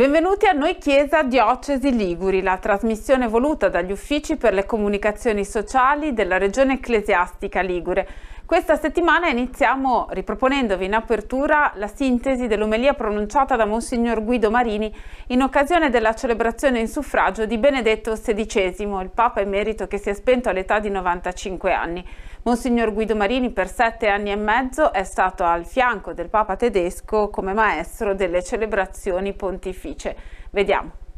Benvenuti a Noi Chiesa Diocesi Liguri, la trasmissione voluta dagli uffici per le comunicazioni sociali della Regione Ecclesiastica Ligure. Questa settimana iniziamo riproponendovi in apertura la sintesi dell'omelia pronunciata da Monsignor Guido Marini in occasione della celebrazione in suffragio di Benedetto XVI, il Papa emerito che si è spento all'età di 95 anni. Monsignor Guido Marini per sette anni e mezzo è stato al fianco del Papa tedesco come maestro delle celebrazioni pontificie. Vediamo.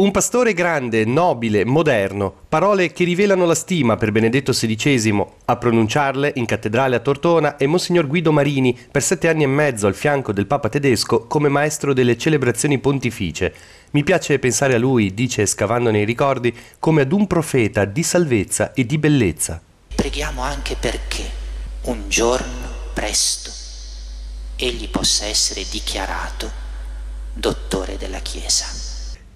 Un pastore grande, nobile, moderno, parole che rivelano la stima per Benedetto XVI. A pronunciarle in cattedrale a Tortona è Monsignor Guido Marini, per sette anni e mezzo al fianco del Papa tedesco come maestro delle celebrazioni pontificie. Mi piace pensare a lui, dice scavando nei ricordi, come ad un profeta di salvezza e di bellezza. Preghiamo anche perché un giorno presto egli possa essere dichiarato dottore della Chiesa.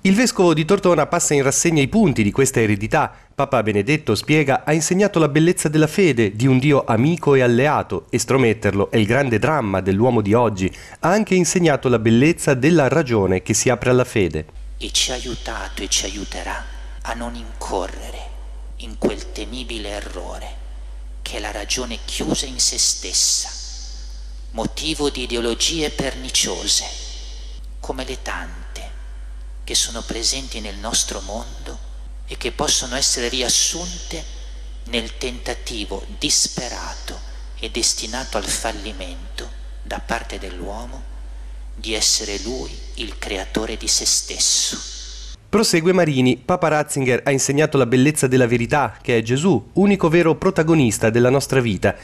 Il vescovo di Tortona passa in rassegna i punti di questa eredità. Papa Benedetto spiega ha insegnato la bellezza della fede, di un Dio amico e alleato, estrometterlo è il grande dramma dell'uomo di oggi. Ha anche insegnato la bellezza della ragione che si apre alla fede. E ci ha aiutato e ci aiuterà a non incorrere in quel temibile errore che è la ragione chiusa in se stessa, motivo di ideologie perniciose, come le tante che sono presenti nel nostro mondo e che possono essere riassunte nel tentativo disperato e destinato al fallimento da parte dell'uomo di essere lui il creatore di se stesso. Prosegue Marini, Papa Ratzinger ha insegnato la bellezza della verità, che è Gesù, unico vero protagonista della nostra vita,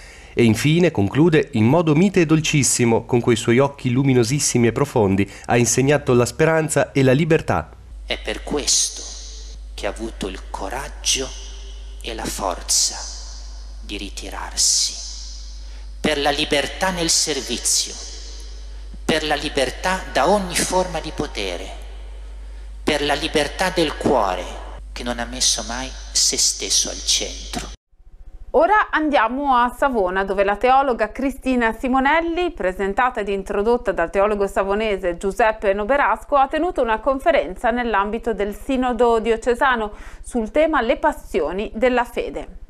e infine conclude in modo mite e dolcissimo, con quei suoi occhi luminosissimi e profondi, ha insegnato la speranza e la libertà. È per questo che ha avuto il coraggio e la forza di ritirarsi, per la libertà nel servizio, per la libertà da ogni forma di potere, per la libertà del cuore che non ha messo mai se stesso al centro. Ora andiamo a Savona dove la teologa Cristina Simonelli, presentata ed introdotta dal teologo savonese Giuseppe Noberasco, ha tenuto una conferenza nell'ambito del Sinodo diocesano sul tema Le passioni della fede.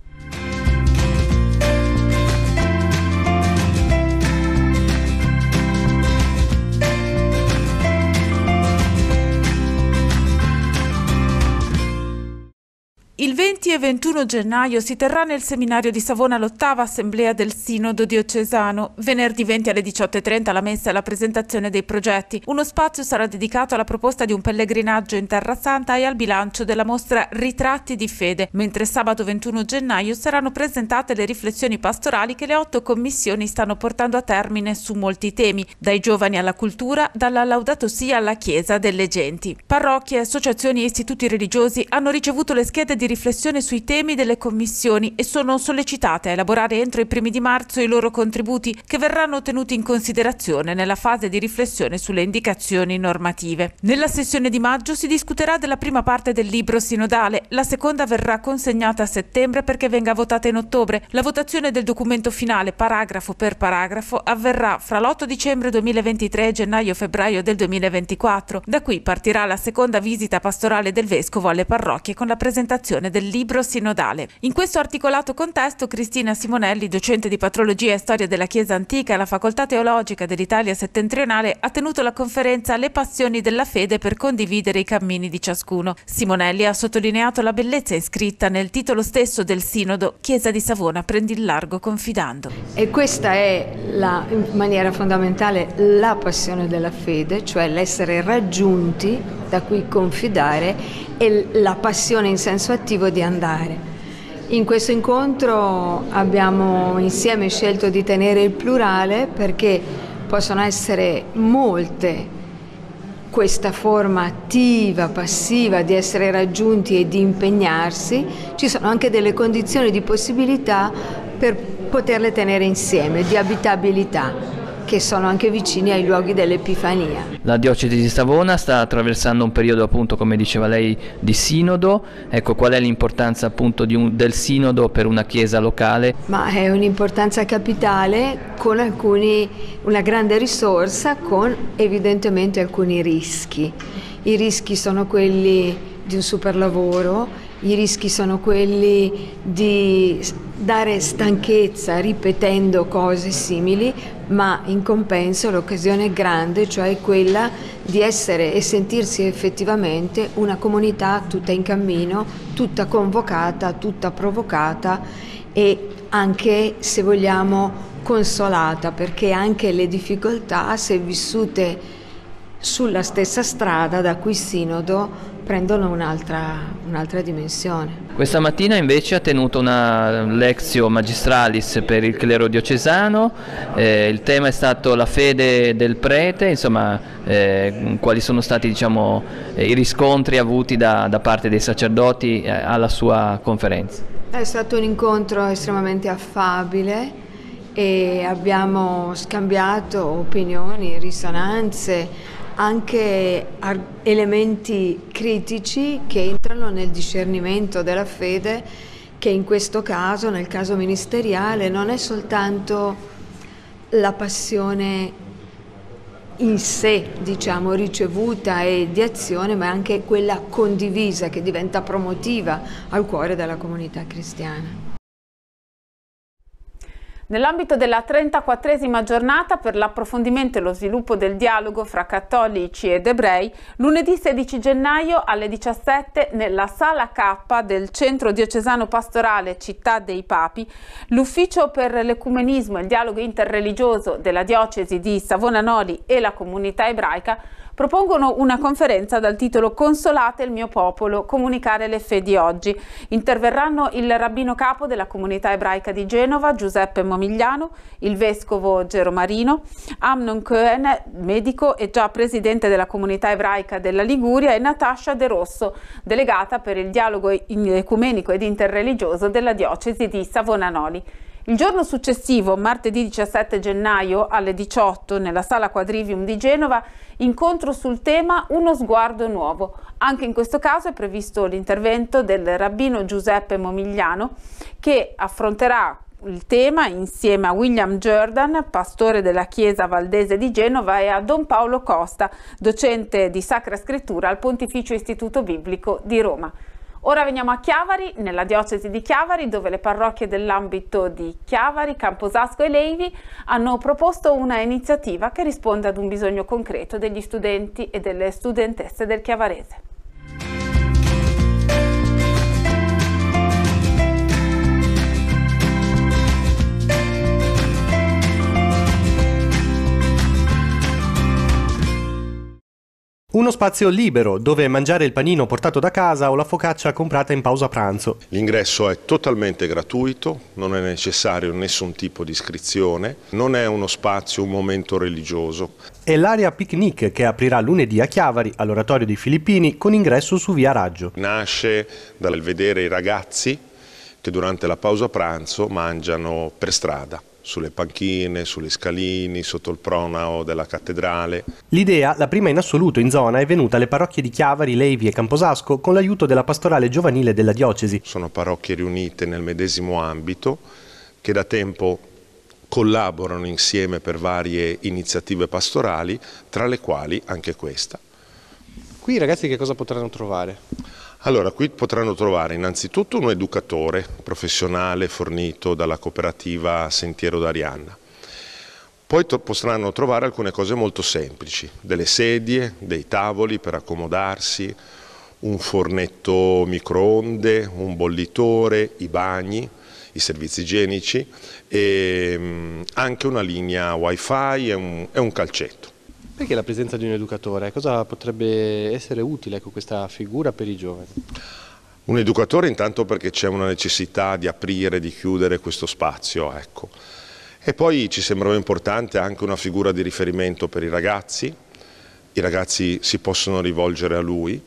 Il 20 e 21 gennaio si terrà nel seminario di Savona l'ottava assemblea del Sinodo diocesano. Venerdì 20 alle 18.30 la messa e la presentazione dei progetti. Uno spazio sarà dedicato alla proposta di un pellegrinaggio in Terra Santa e al bilancio della mostra Ritratti di fede, mentre sabato 21 gennaio saranno presentate le riflessioni pastorali che le otto commissioni stanno portando a termine su molti temi, dai giovani alla cultura, dalla Laudato Si alla Chiesa delle genti. Parrocchie, associazioni e istituti religiosi hanno ricevuto le schede di riflessione sui temi delle commissioni e sono sollecitate a elaborare entro i primi di marzo i loro contributi che verranno tenuti in considerazione nella fase di riflessione sulle indicazioni normative. Nella sessione di maggio si discuterà della prima parte del libro sinodale, la seconda verrà consegnata a settembre perché venga votata in ottobre. La votazione del documento finale paragrafo per paragrafo avverrà fra l'8 dicembre 2023 e gennaio-febbraio del 2024. Da qui partirà la seconda visita pastorale del Vescovo alle parrocchie con la presentazione presentazione del libro sinodale. In questo articolato contesto Cristina Simonelli, docente di patrologia e storia della Chiesa antica alla Facoltà Teologica dell'Italia settentrionale, ha tenuto la conferenza Le passioni della fede per condividere i cammini di ciascuno. Simonelli ha sottolineato la bellezza iscritta nel titolo stesso del sinodo Chiesa di Savona prendi il largo confidando. E questa è la, in maniera fondamentale la passione della fede, cioè l'essere raggiunti da cui confidare e la passione in senso attivo di andare. In questo incontro abbiamo insieme scelto di tenere il plurale perché possono essere molte questa forma attiva, passiva di essere raggiunti e di impegnarsi, ci sono anche delle condizioni di possibilità per poterle tenere insieme, di abitabilità che sono anche vicini ai luoghi dell'Epifania. La diocesi di Savona sta attraversando un periodo appunto, come diceva lei, di sinodo. Ecco, qual è l'importanza appunto un, del sinodo per una chiesa locale? Ma è un'importanza capitale con alcuni, una grande risorsa con evidentemente alcuni rischi. I rischi sono quelli di un superlavoro, i rischi sono quelli di dare stanchezza ripetendo cose simili, ma in compenso l'occasione grande, cioè quella di essere e sentirsi effettivamente una comunità tutta in cammino, tutta convocata, tutta provocata e anche, se vogliamo, consolata, perché anche le difficoltà, se vissute sulla stessa strada da cui sinodo prendono un'altra, un'altra, dimensione. Questa mattina invece ha tenuto una lezio magistralis per il clero diocesano, eh, il tema è stato la fede del prete, insomma eh, quali sono stati diciamo, eh, i riscontri avuti da, da parte dei sacerdoti eh, alla sua conferenza. È stato un incontro estremamente affabile e abbiamo scambiato opinioni, risonanze, anche elementi critici che entrano nel discernimento della fede che in questo caso, nel caso ministeriale, non è soltanto la passione in sé, diciamo, ricevuta e di azione, ma anche quella condivisa che diventa promotiva al cuore della comunità cristiana. Nell'ambito della 34esima giornata per l'approfondimento e lo sviluppo del dialogo fra cattolici ed ebrei, lunedì 16 gennaio alle 17 nella Sala K del Centro Diocesano Pastorale Città dei Papi, l'Ufficio per l'Ecumenismo e il Dialogo Interreligioso della Diocesi di Savona Noli e la comunità ebraica propongono una conferenza dal titolo Consolate il mio popolo, comunicare le fedi oggi. Interverranno il rabbino capo della comunità ebraica di Genova, Giuseppe Momigliano, il vescovo Geromarino, Amnon Cohen, medico e già presidente della comunità ebraica della Liguria, e Natascia De Rosso, delegata per il dialogo ecumenico ed interreligioso della diocesi di Savonanoli. Il giorno successivo, martedì 17 gennaio alle 18 nella sala Quadrivium di Genova, incontro sul tema Uno sguardo nuovo. Anche in questo caso è previsto l'intervento del rabbino Giuseppe Momigliano che affronterà il tema insieme a William Jordan, pastore della Chiesa Valdese di Genova, e a Don Paolo Costa, docente di Sacra Scrittura al Pontificio Istituto Biblico di Roma. Ora veniamo a Chiavari, nella diocesi di Chiavari, dove le parrocchie dell'ambito di Chiavari, Camposasco e Leivi hanno proposto una iniziativa che risponde ad un bisogno concreto degli studenti e delle studentesse del Chiavarese. Uno spazio libero dove mangiare il panino portato da casa o la focaccia comprata in pausa pranzo. L'ingresso è totalmente gratuito, non è necessario nessun tipo di iscrizione, non è uno spazio, un momento religioso. È l'area picnic che aprirà lunedì a Chiavari, all'oratorio dei Filippini, con ingresso su via Raggio. Nasce dal vedere i ragazzi che durante la pausa pranzo mangiano per strada sulle panchine, sulle scalini, sotto il pronao della cattedrale. L'idea, la prima in assoluto in zona, è venuta alle parrocchie di Chiavari, Levi e Camposasco con l'aiuto della pastorale giovanile della diocesi. Sono parrocchie riunite nel medesimo ambito che da tempo collaborano insieme per varie iniziative pastorali, tra le quali anche questa. Qui i ragazzi che cosa potranno trovare? Allora, qui potranno trovare innanzitutto un educatore professionale fornito dalla cooperativa Sentiero d'Arianna. Poi potranno trovare alcune cose molto semplici, delle sedie, dei tavoli per accomodarsi, un fornetto microonde, un bollitore, i bagni, i servizi igienici e mm, anche una linea wifi e un, e un calcetto. Perché la presenza di un educatore? Cosa potrebbe essere utile ecco, questa figura per i giovani? Un educatore intanto perché c'è una necessità di aprire, di chiudere questo spazio. Ecco. E poi ci sembrava importante anche una figura di riferimento per i ragazzi, i ragazzi si possono rivolgere a lui,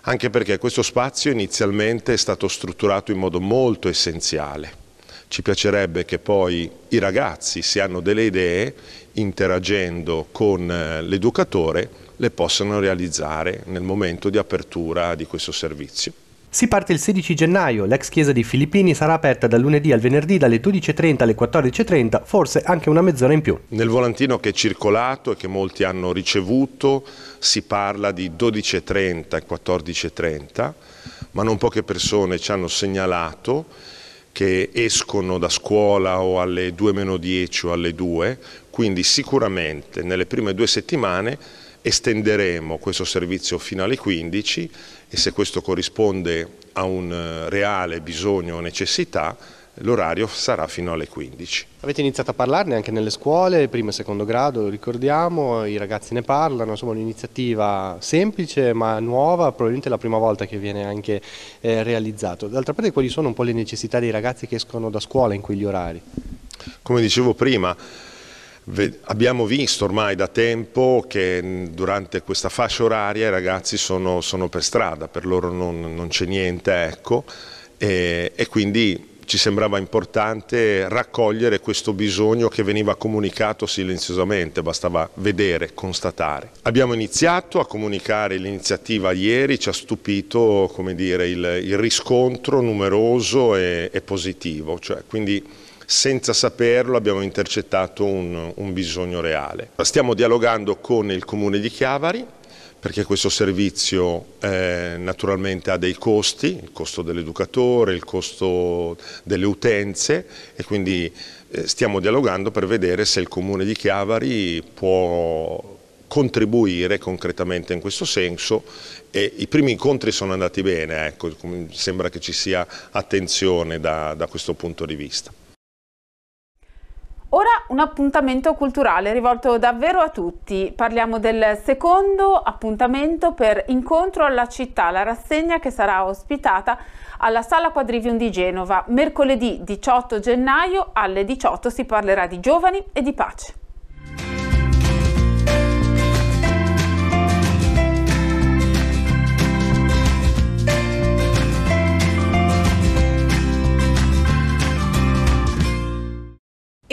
anche perché questo spazio inizialmente è stato strutturato in modo molto essenziale Ci piacerebbe che poi i ragazzi, se hanno delle idee, interagendo con eh, l'educatore, le possano realizzare nel momento di apertura di questo servizio. Si parte il 16 gennaio, l'ex chiesa di Filippini sarà aperta dal lunedì al venerdì dalle 12.30 alle 14.30, forse anche una mezz'ora in più. Nel volantino che è circolato e che molti hanno ricevuto si parla di 12.30 e 14.30, ma non poche persone ci hanno segnalato che escono da scuola o alle 2 meno 10 o alle 2, quindi sicuramente nelle prime due settimane estenderemo questo servizio fino alle 15 e se questo corrisponde a un eh, reale bisogno o necessità l'orario sarà fino alle 15. Avete iniziato a parlarne anche nelle scuole, primo e secondo grado, ricordiamo, i ragazzi ne parlano, insomma un'iniziativa semplice ma nuova, probabilmente la prima volta che viene anche eh, realizzato. D'altra parte quali sono un po' le necessità dei ragazzi che escono da scuola in quegli orari? Come dicevo prima, Abbiamo visto ormai da tempo che durante questa fascia oraria i ragazzi sono, sono per strada, per loro non, non c'è niente, ecco, e, e quindi ci sembrava importante raccogliere questo bisogno che veniva comunicato silenziosamente, bastava vedere, constatare. Abbiamo iniziato a comunicare l'iniziativa ieri, ci ha stupito dire, il, il, riscontro numeroso e, e positivo, cioè, quindi senza saperlo abbiamo intercettato un, un bisogno reale. Stiamo dialogando con il Comune di Chiavari, perché questo servizio eh, naturalmente ha dei costi, il costo dell'educatore, il costo delle utenze e quindi eh, stiamo dialogando per vedere se il Comune di Chiavari può contribuire concretamente in questo senso e i primi incontri sono andati bene, ecco, sembra che ci sia attenzione da, da questo punto di vista. Ora un appuntamento culturale rivolto davvero a tutti. Parliamo del secondo appuntamento per Incontro alla città, la rassegna che sarà ospitata alla Sala Quadrivium di Genova. Mercoledì 18 gennaio alle 18 si parlerà di giovani e di pace.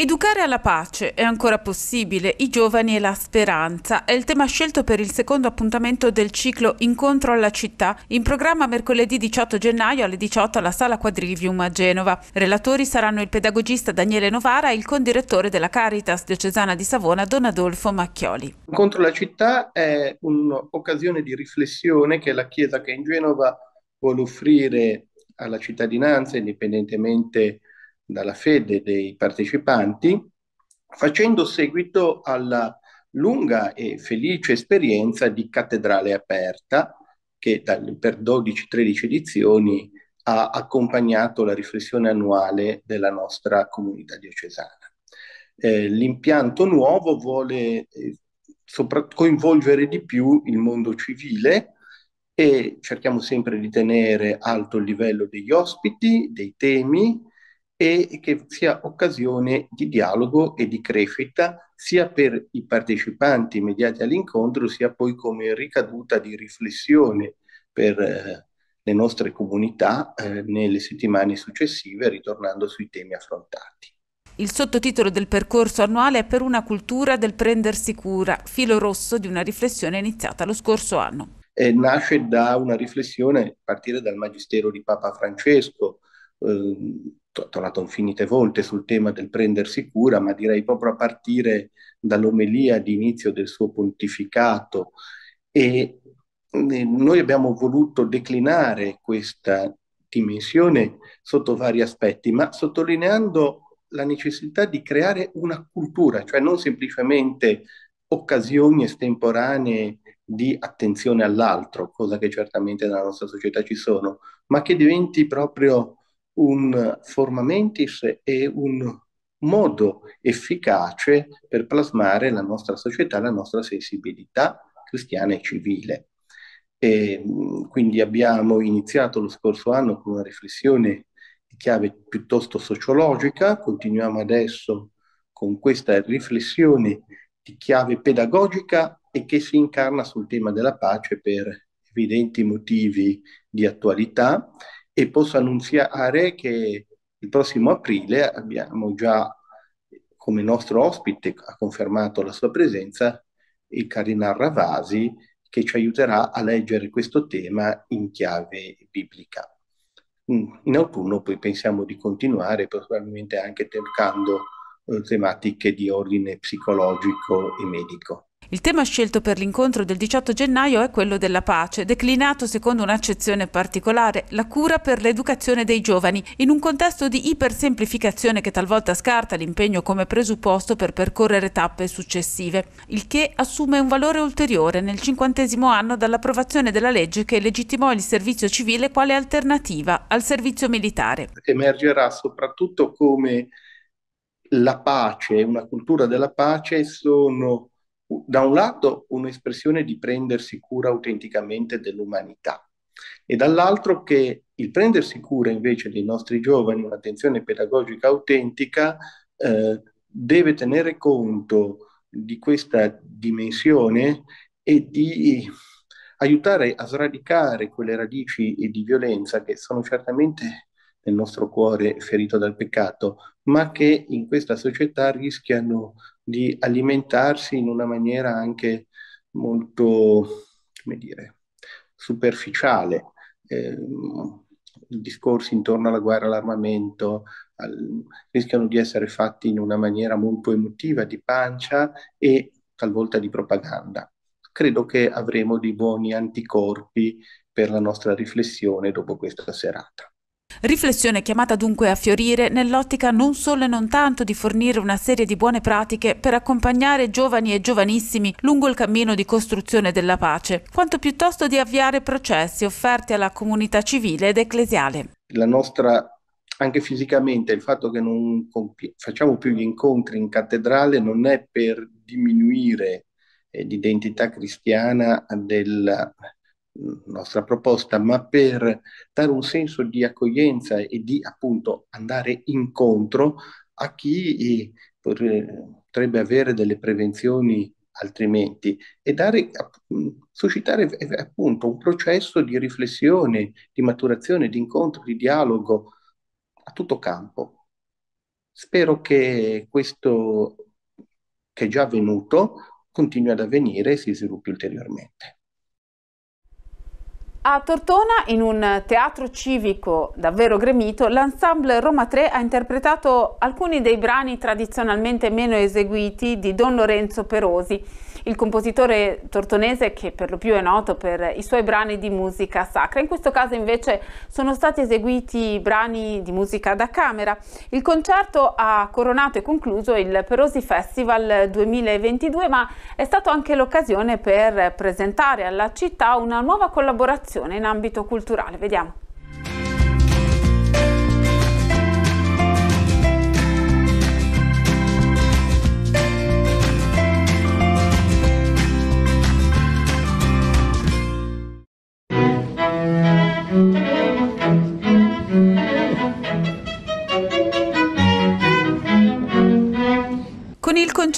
Educare alla pace è ancora possibile, i giovani e la speranza è il tema scelto per il secondo appuntamento del ciclo Incontro alla città, in programma mercoledì 18 gennaio alle 18 alla Sala Quadrivium a Genova. Relatori saranno il pedagogista Daniele Novara e il condirettore della Caritas diocesana di Savona Don Adolfo Macchioli. Incontro alla città è un'occasione di riflessione che la Chiesa che in Genova vuole offrire alla cittadinanza, indipendentemente dalla fede dei partecipanti, facendo seguito alla lunga e felice esperienza di cattedrale aperta che per 12-13 edizioni ha accompagnato la riflessione annuale della nostra comunità diocesana. Eh, l'impianto nuovo vuole eh, sopra- coinvolgere di più il mondo civile e cerchiamo sempre di tenere alto il livello degli ospiti, dei temi e che sia occasione di dialogo e di crescita sia per i partecipanti immediati all'incontro, sia poi come ricaduta di riflessione per eh, le nostre comunità eh, nelle settimane successive, ritornando sui temi affrontati. Il sottotitolo del percorso annuale è Per una cultura del prendersi cura, filo rosso di una riflessione iniziata lo scorso anno. Eh, nasce da una riflessione a partire dal Magistero di Papa Francesco, eh, tornato infinite volte sul tema del prendersi cura, ma direi proprio a partire dall'omelia di inizio del suo pontificato. E noi abbiamo voluto declinare questa dimensione sotto vari aspetti, ma sottolineando la necessità di creare una cultura, cioè non semplicemente occasioni estemporanee di attenzione all'altro, cosa che certamente nella nostra società ci sono, ma che diventi proprio un formamentis e un modo efficace per plasmare la nostra società, la nostra sensibilità cristiana e civile. E, quindi abbiamo iniziato lo scorso anno con una riflessione di chiave piuttosto sociologica, continuiamo adesso con questa riflessione di chiave pedagogica e che si incarna sul tema della pace per evidenti motivi di attualità e posso annunziare che il prossimo aprile abbiamo già come nostro ospite, ha confermato la sua presenza, il Cardinal Ravasi, che ci aiuterà a leggere questo tema in chiave biblica. In autunno poi pensiamo di continuare, probabilmente anche toccando eh, tematiche di ordine psicologico e medico. Il tema scelto per l'incontro del 18 gennaio è quello della pace, declinato secondo un'accezione particolare, la cura per l'educazione dei giovani, in un contesto di ipersemplificazione che talvolta scarta l'impegno come presupposto per percorrere tappe successive, il che assume un valore ulteriore nel cinquantesimo anno dall'approvazione della legge che legittimò il servizio civile quale alternativa al servizio militare. Emergerà soprattutto come la pace, una cultura della pace sono da un lato un'espressione di prendersi cura autenticamente dell'umanità e dall'altro che il prendersi cura invece dei nostri giovani, un'attenzione pedagogica autentica, eh, deve tenere conto di questa dimensione e di aiutare a sradicare quelle radici di violenza che sono certamente nel nostro cuore ferito dal peccato, ma che in questa società rischiano di alimentarsi in una maniera anche molto, come dire, superficiale. Eh, discorsi intorno alla guerra, all'armamento, al, rischiano di essere fatti in una maniera molto emotiva, di pancia e talvolta di propaganda. Credo che avremo dei buoni anticorpi per la nostra riflessione dopo questa serata. Riflessione chiamata dunque a fiorire nell'ottica non solo e non tanto di fornire una serie di buone pratiche per accompagnare giovani e giovanissimi lungo il cammino di costruzione della pace, quanto piuttosto di avviare processi offerti alla comunità civile ed ecclesiale. La nostra anche fisicamente il fatto che non facciamo più gli incontri in cattedrale non è per diminuire eh, l'identità cristiana del, nostra proposta, ma per dare un senso di accoglienza e di appunto andare incontro a chi potrebbe avere delle prevenzioni altrimenti e dare, suscitare appunto un processo di riflessione, di maturazione, di incontro, di dialogo a tutto campo. Spero che questo che è già avvenuto continui ad avvenire e si sviluppi ulteriormente. A Tortona, in un teatro civico davvero gremito, l'ensemble Roma 3 ha interpretato alcuni dei brani tradizionalmente meno eseguiti di Don Lorenzo Perosi il compositore tortonese che per lo più è noto per i suoi brani di musica sacra. In questo caso invece sono stati eseguiti brani di musica da camera. Il concerto ha coronato e concluso il Perosi Festival 2022, ma è stato anche l'occasione per presentare alla città una nuova collaborazione in ambito culturale. Vediamo.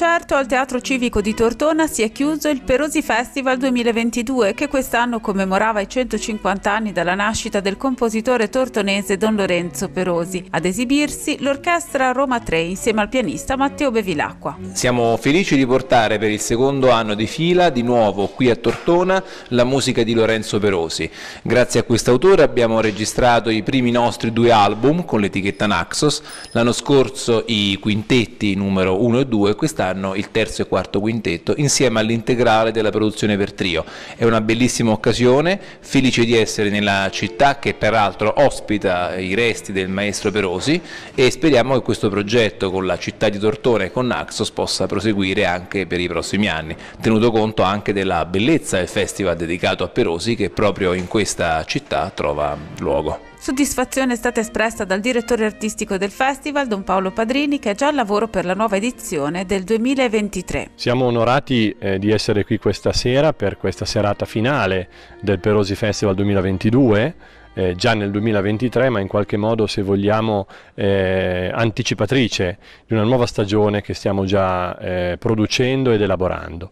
Concerto al Teatro Civico di Tortona si è chiuso il Perosi Festival 2022 che quest'anno commemorava i 150 anni dalla nascita del compositore tortonese Don Lorenzo Perosi. Ad esibirsi l'orchestra Roma 3 insieme al pianista Matteo Bevilacqua. Siamo felici di portare per il secondo anno di fila di nuovo qui a Tortona la musica di Lorenzo Perosi. Grazie a quest'autore abbiamo registrato i primi nostri due album con l'etichetta Naxos, l'anno scorso i quintetti numero 1 e 2 e quest'anno il terzo e quarto quintetto insieme all'integrale della produzione per trio. È una bellissima occasione, felice di essere nella città che peraltro ospita i resti del maestro Perosi e speriamo che questo progetto con la città di Tortone e con Naxos possa proseguire anche per i prossimi anni, tenuto conto anche della bellezza del festival dedicato a Perosi che proprio in questa città trova luogo. Soddisfazione è stata espressa dal direttore artistico del festival, Don Paolo Padrini, che è già al lavoro per la nuova edizione del 2023. Siamo onorati eh, di essere qui questa sera per questa serata finale del Perosi Festival 2022. Eh, già nel 2023, ma in qualche modo, se vogliamo, eh, anticipatrice di una nuova stagione che stiamo già eh, producendo ed elaborando.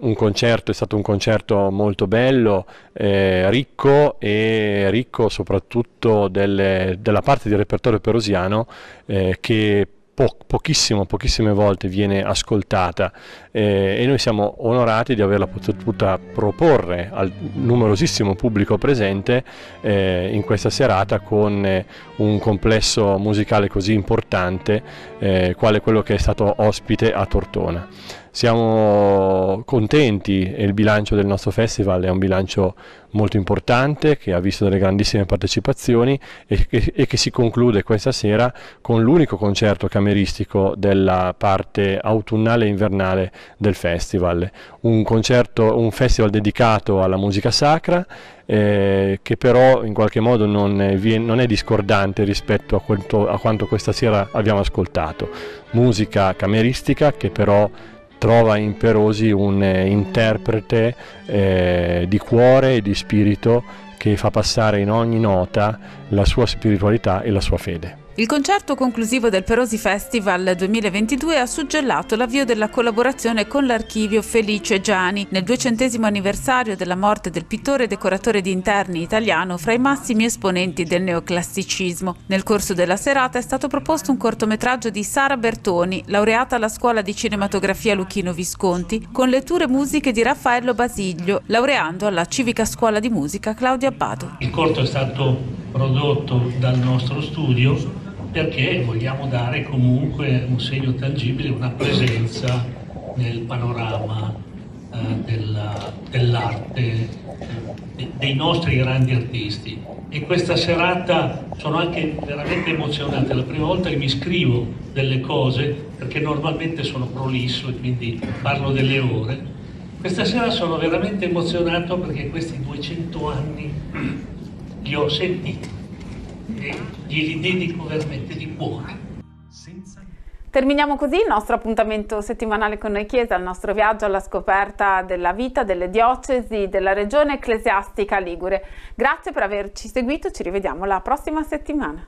Un concerto, è stato un concerto molto bello, eh, ricco e ricco soprattutto delle, della parte del repertorio perosiano eh, che po- pochissimo, pochissime volte viene ascoltata eh, e noi siamo onorati di averla potuta proporre al numerosissimo pubblico presente eh, in questa serata con eh, un complesso musicale così importante eh, quale quello che è stato ospite a Tortona. Siamo contenti e il bilancio del nostro festival è un bilancio molto importante che ha visto delle grandissime partecipazioni e che, e che si conclude questa sera con l'unico concerto cameristico della parte autunnale e invernale del festival. Un, concerto, un festival dedicato alla musica sacra eh, che però in qualche modo non è, non è discordante rispetto a quanto, a quanto questa sera abbiamo ascoltato. Musica cameristica che però trova in Perosi un eh, interprete eh, di cuore e di spirito che fa passare in ogni nota la sua spiritualità e la sua fede. Il concerto conclusivo del Perosi Festival 2022 ha suggellato l'avvio della collaborazione con l'archivio Felice Giani nel duecentesimo anniversario della morte del pittore e decoratore di interni italiano fra i massimi esponenti del neoclassicismo. Nel corso della serata è stato proposto un cortometraggio di Sara Bertoni, laureata alla scuola di cinematografia Luchino Visconti, con letture musiche di Raffaello Basiglio, laureando alla civica scuola di musica Claudio Abbado. Il corto è stato prodotto dal nostro studio perché vogliamo dare comunque un segno tangibile, una presenza nel panorama eh, della, dell'arte eh, dei nostri grandi artisti. E questa serata sono anche veramente emozionante, la prima volta che mi scrivo delle cose, perché normalmente sono prolisso e quindi parlo delle ore. Questa sera sono veramente emozionato perché questi 200 anni li ho sentiti e glieli dedico veramente di cuore. Terminiamo così il nostro appuntamento settimanale con noi Chiesa, il nostro viaggio alla scoperta della vita delle diocesi della regione ecclesiastica Ligure. Grazie per averci seguito, ci rivediamo la prossima settimana.